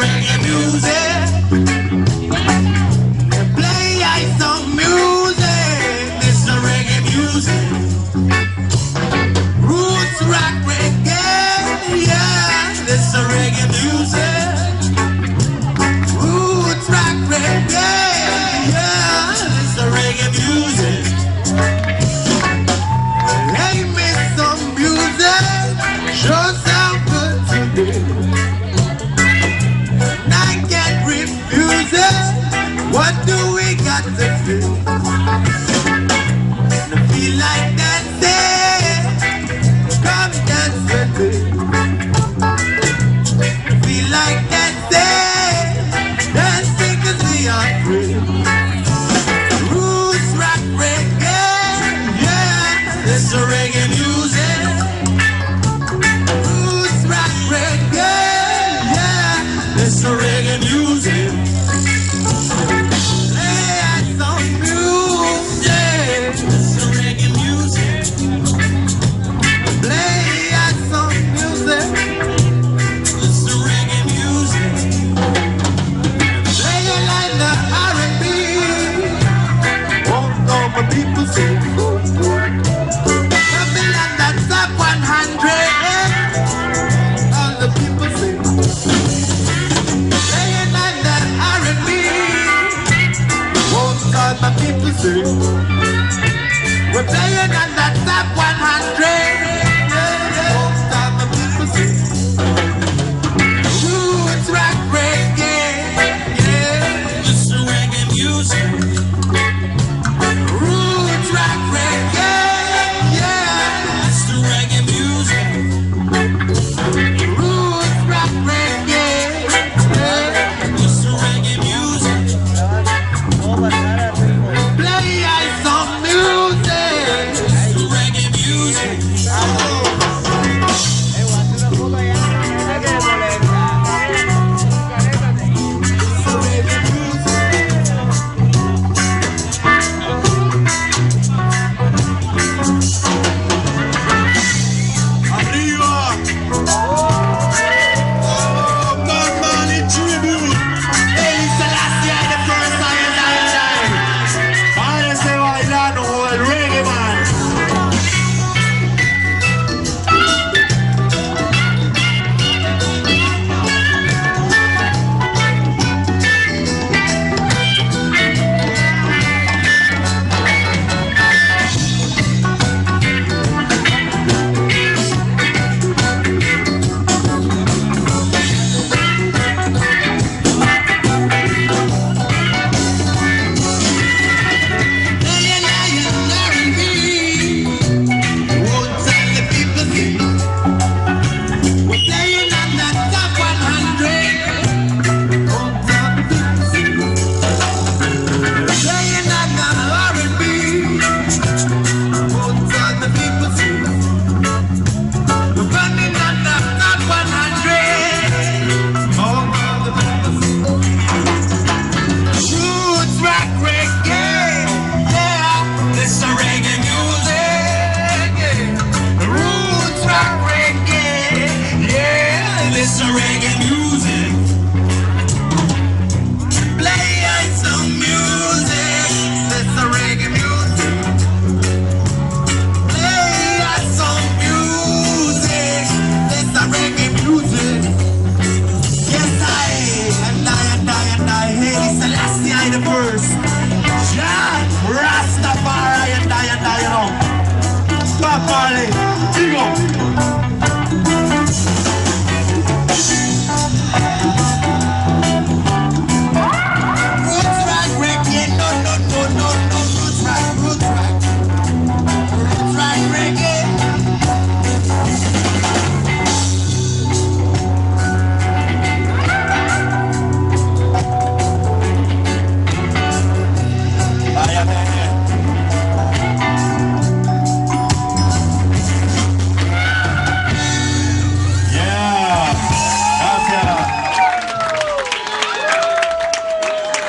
reggae music. Play some music. Reggae music. Roots rock reggae. Yeah, it's the reggae music. Roots rock reggae. Yeah, the reggae music. exercer. see. We're playing at a reggae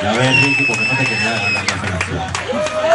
A ver, Ricky, porque no te quería ganar la canción.